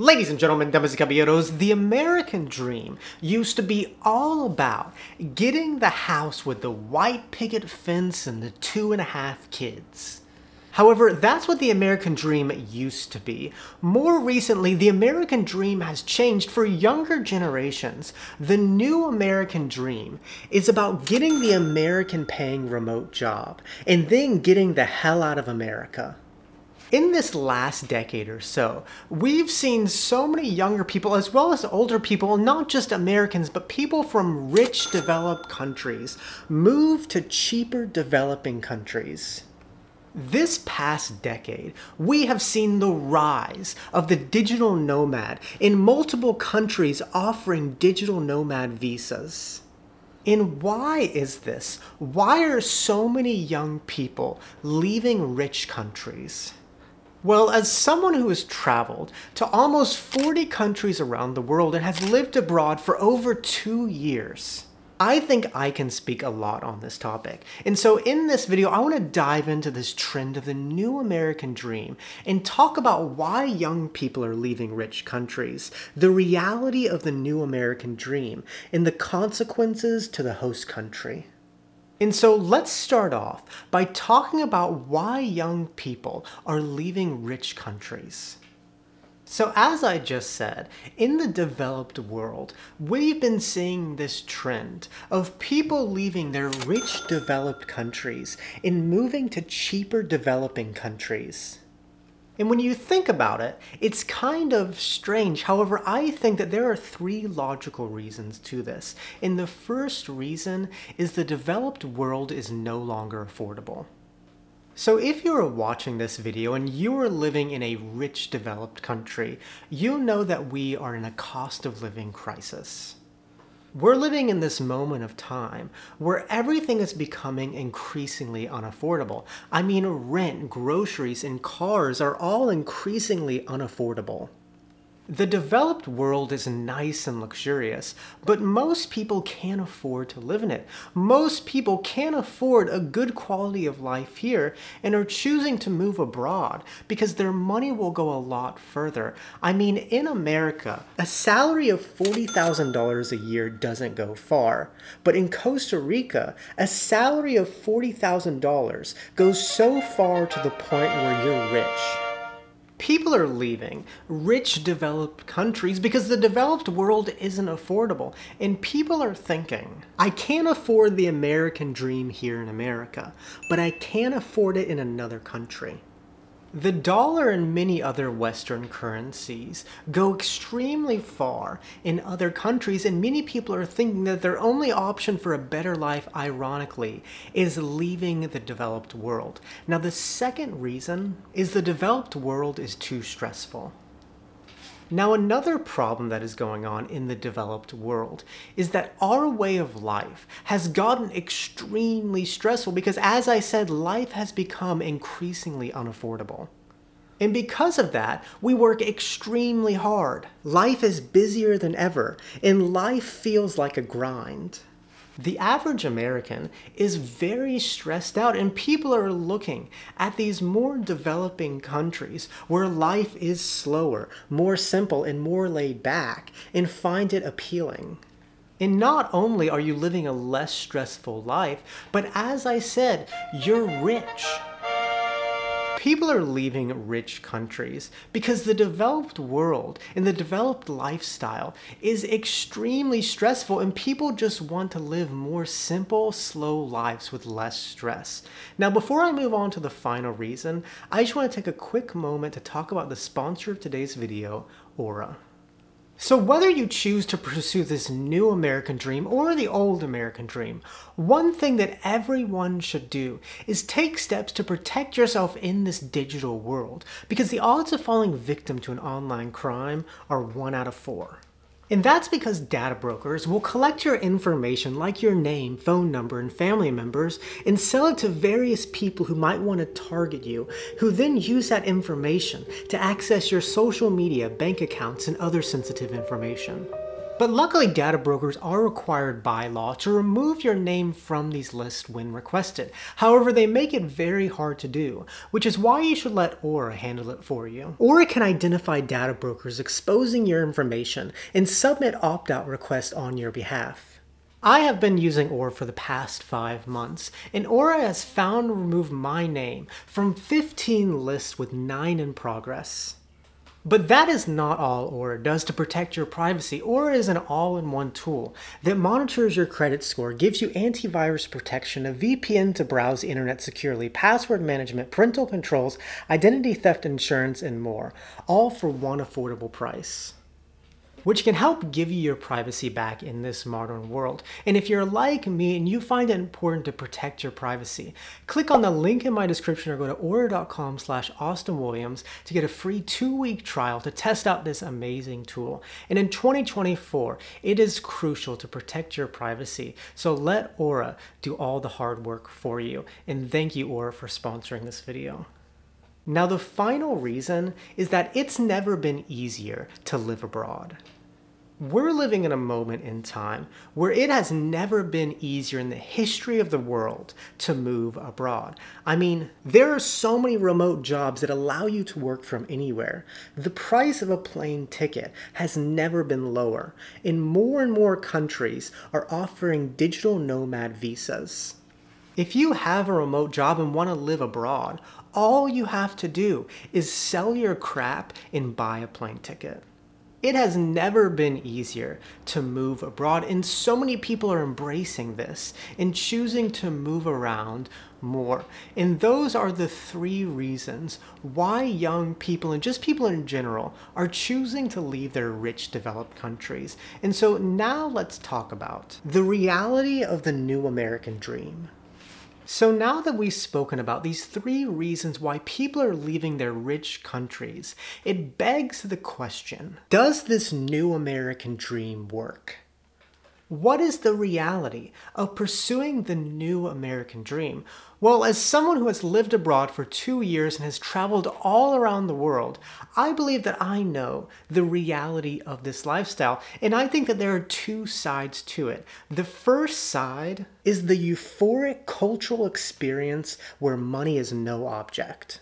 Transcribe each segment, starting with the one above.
Ladies and gentlemen, damas y caballeros, the American dream used to be all about getting the house with the white picket fence and the two and a half kids. However, that's what the American dream used to be. More recently, the American dream has changed for younger generations. The new American dream is about getting the American paying remote job and then getting the hell out of America. In this last decade or so, we've seen so many younger people as well as older people, not just Americans, but people from rich developed countries move to cheaper developing countries. This past decade, we have seen the rise of the digital nomad in multiple countries offering digital nomad visas. And why is this? Why are so many young people leaving rich countries? Well, as someone who has traveled to almost 40 countries around the world and has lived abroad for over two years, I think I can speak a lot on this topic. And so in this video, I want to dive into this trend of the new American dream and talk about why young people are leaving rich countries, the reality of the new American dream, and the consequences to the host country. And so let's start off by talking about why young people are leaving rich countries. So as I just said, in the developed world, we've been seeing this trend of people leaving their rich developed countries and moving to cheaper developing countries. And when you think about it, it's kind of strange. However, I think that there are three logical reasons to this. And the first reason is the developed world is no longer affordable. So if you are watching this video and you are living in a rich developed country, you know that we are in a cost of living crisis. We're living in this moment of time where everything is becoming increasingly unaffordable. I mean, rent, groceries, and cars are all increasingly unaffordable. The developed world is nice and luxurious, but most people can't afford to live in it. Most people can't afford a good quality of life here and are choosing to move abroad because their money will go a lot further. I mean, in America, a salary of $40,000 a year doesn't go far, but in Costa Rica, a salary of $40,000 goes so far to the point where you're rich. People are leaving rich developed countries because the developed world isn't affordable. And people are thinking, I can't afford the American dream here in America, but I can afford it in another country. The dollar and many other Western currencies go extremely far in other countries, and many people are thinking that their only option for a better life, ironically, is leaving the developed world. Now, the second reason is the developed world is too stressful. Now, another problem that is going on in the developed world is that our way of life has gotten extremely stressful because, as I said, life has become increasingly unaffordable. And because of that, we work extremely hard. Life is busier than ever, and life feels like a grind. The average American is very stressed out, and people are looking at these more developing countries where life is slower, more simple, and more laid back, and find it appealing. And not only are you living a less stressful life, but as I said, you're rich people are leaving rich countries because the developed world and the developed lifestyle is extremely stressful and people just want to live more simple, slow lives with less stress. Now, before I move on to the final reason, I just want to take a quick moment to talk about the sponsor of today's video, Aura. So whether you choose to pursue this new American dream or the old American dream, one thing that everyone should do is take steps to protect yourself in this digital world because the odds of falling victim to an online crime are one out of four. And that's because data brokers will collect your information like your name, phone number, and family members and sell it to various people who might want to target you, who then use that information to access your social media, bank accounts, and other sensitive information. But luckily, data brokers are required by law to remove your name from these lists when requested. However, they make it very hard to do, which is why you should let Aura handle it for you. Aura can identify data brokers exposing your information and submit opt-out requests on your behalf. I have been using Aura for the past five months, and Aura has found and removed my name from 15 lists with 9 in progress. But that is not all Aura does to protect your privacy. Aura is an all-in-one tool that monitors your credit score, gives you antivirus protection, a VPN to browse the internet securely, password management, parental controls, identity theft insurance, and more, all for one affordable price which can help give you your privacy back in this modern world. And if you're like me and you find it important to protect your privacy, click on the link in my description or go to aura.com slash austinwilliams to get a free two-week trial to test out this amazing tool. And in 2024, it is crucial to protect your privacy. So let Aura do all the hard work for you. And thank you, Aura, for sponsoring this video. Now, the final reason is that it's never been easier to live abroad. We're living in a moment in time where it has never been easier in the history of the world to move abroad. I mean, there are so many remote jobs that allow you to work from anywhere. The price of a plane ticket has never been lower, and more and more countries are offering digital nomad visas. If you have a remote job and want to live abroad, all you have to do is sell your crap and buy a plane ticket. It has never been easier to move abroad, and so many people are embracing this and choosing to move around more. And those are the three reasons why young people and just people in general are choosing to leave their rich developed countries. And so now let's talk about the reality of the new American dream. So now that we've spoken about these three reasons why people are leaving their rich countries, it begs the question, does this new American dream work? What is the reality of pursuing the new American dream? Well, as someone who has lived abroad for two years and has traveled all around the world, I believe that I know the reality of this lifestyle. And I think that there are two sides to it. The first side is the euphoric cultural experience where money is no object.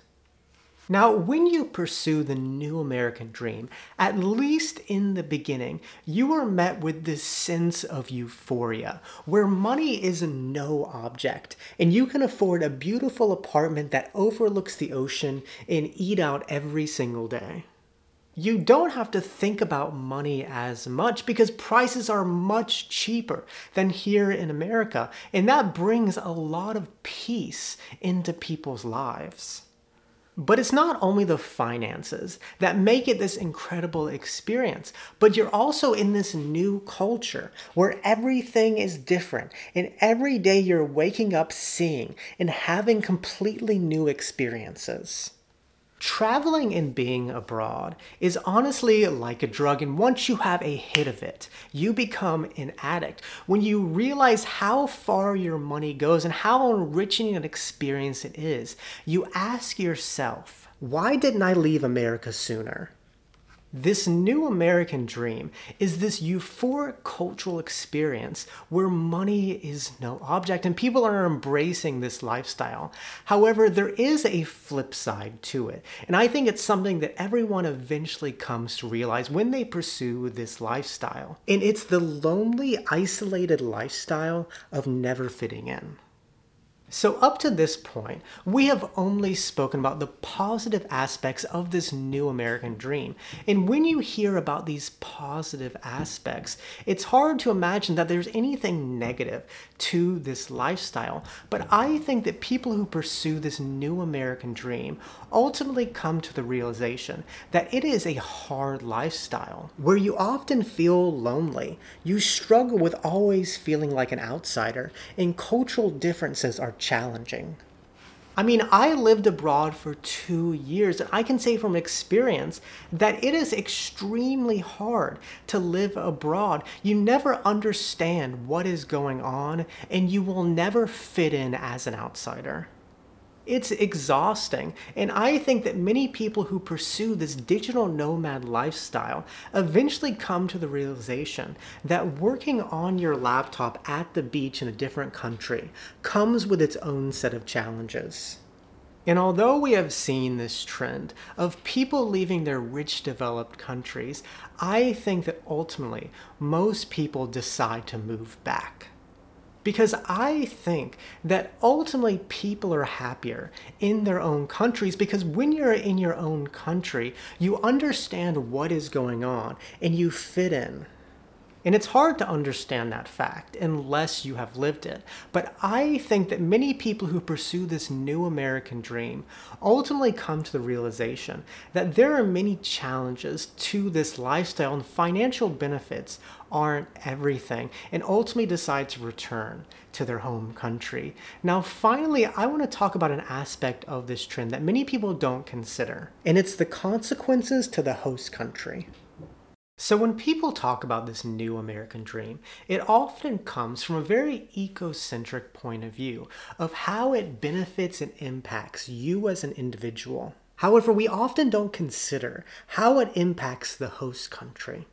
Now, when you pursue the new American dream, at least in the beginning, you are met with this sense of euphoria, where money is no object, and you can afford a beautiful apartment that overlooks the ocean and eat out every single day. You don't have to think about money as much because prices are much cheaper than here in America, and that brings a lot of peace into people's lives. But it's not only the finances that make it this incredible experience, but you're also in this new culture where everything is different. And every day you're waking up seeing and having completely new experiences. Traveling and being abroad is honestly like a drug, and once you have a hit of it, you become an addict. When you realize how far your money goes and how enriching an experience it is, you ask yourself, why didn't I leave America sooner? This new American dream is this euphoric cultural experience where money is no object and people are embracing this lifestyle. However, there is a flip side to it, and I think it's something that everyone eventually comes to realize when they pursue this lifestyle. And it's the lonely, isolated lifestyle of never fitting in. So up to this point, we have only spoken about the positive aspects of this new American dream. And when you hear about these positive aspects, it's hard to imagine that there's anything negative to this lifestyle. But I think that people who pursue this new American dream ultimately come to the realization that it is a hard lifestyle where you often feel lonely. You struggle with always feeling like an outsider, and cultural differences are challenging. I mean, I lived abroad for two years, and I can say from experience that it is extremely hard to live abroad. You never understand what is going on, and you will never fit in as an outsider. It's exhausting, and I think that many people who pursue this digital nomad lifestyle eventually come to the realization that working on your laptop at the beach in a different country comes with its own set of challenges. And although we have seen this trend of people leaving their rich developed countries, I think that ultimately most people decide to move back. Because I think that ultimately people are happier in their own countries because when you're in your own country, you understand what is going on and you fit in. And it's hard to understand that fact unless you have lived it. But I think that many people who pursue this new American dream ultimately come to the realization that there are many challenges to this lifestyle and financial benefits aren't everything and ultimately decide to return to their home country. Now, finally, I want to talk about an aspect of this trend that many people don't consider, and it's the consequences to the host country. So when people talk about this new American dream, it often comes from a very ecocentric point of view of how it benefits and impacts you as an individual. However, we often don't consider how it impacts the host country.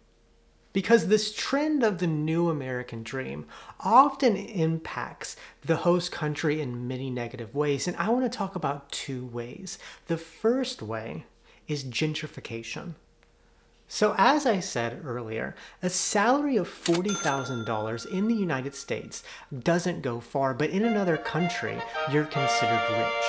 Because this trend of the new American dream often impacts the host country in many negative ways, and I want to talk about two ways. The first way is gentrification. So, as I said earlier, a salary of $40,000 in the United States doesn't go far, but in another country, you're considered rich.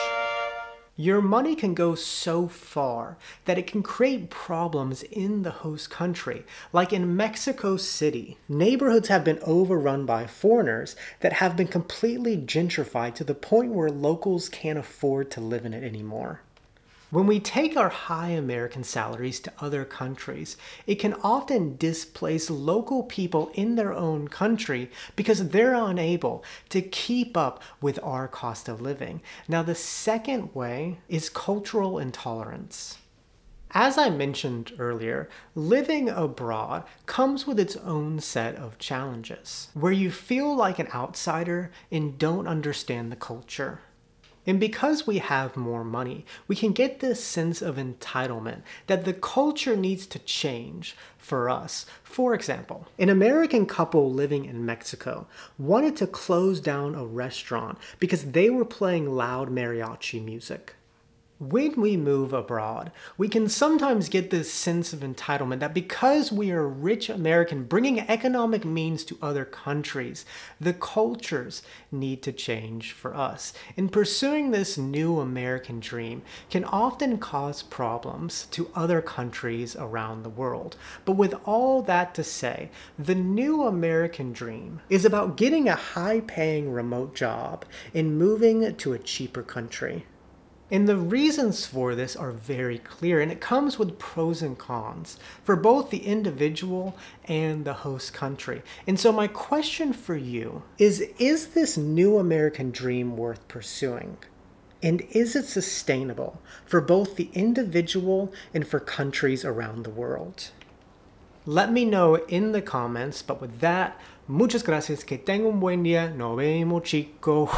Your money can go so far that it can create problems in the host country. Like in Mexico City, neighborhoods have been overrun by foreigners that have been completely gentrified to the point where locals can't afford to live in it anymore. When we take our high American salaries to other countries, it can often displace local people in their own country because they're unable to keep up with our cost of living. Now, the second way is cultural intolerance. As I mentioned earlier, living abroad comes with its own set of challenges, where you feel like an outsider and don't understand the culture. And because we have more money, we can get this sense of entitlement that the culture needs to change for us. For example, an American couple living in Mexico wanted to close down a restaurant because they were playing loud mariachi music. When we move abroad, we can sometimes get this sense of entitlement that because we are rich American bringing economic means to other countries, the cultures need to change for us. And pursuing this new American dream can often cause problems to other countries around the world. But with all that to say, the new American dream is about getting a high paying remote job and moving to a cheaper country. And the reasons for this are very clear, and it comes with pros and cons for both the individual and the host country. And so, my question for you is Is this new American dream worth pursuing? And is it sustainable for both the individual and for countries around the world? Let me know in the comments, but with that, muchas gracias, que tengan un buen día, nos vemos chicos.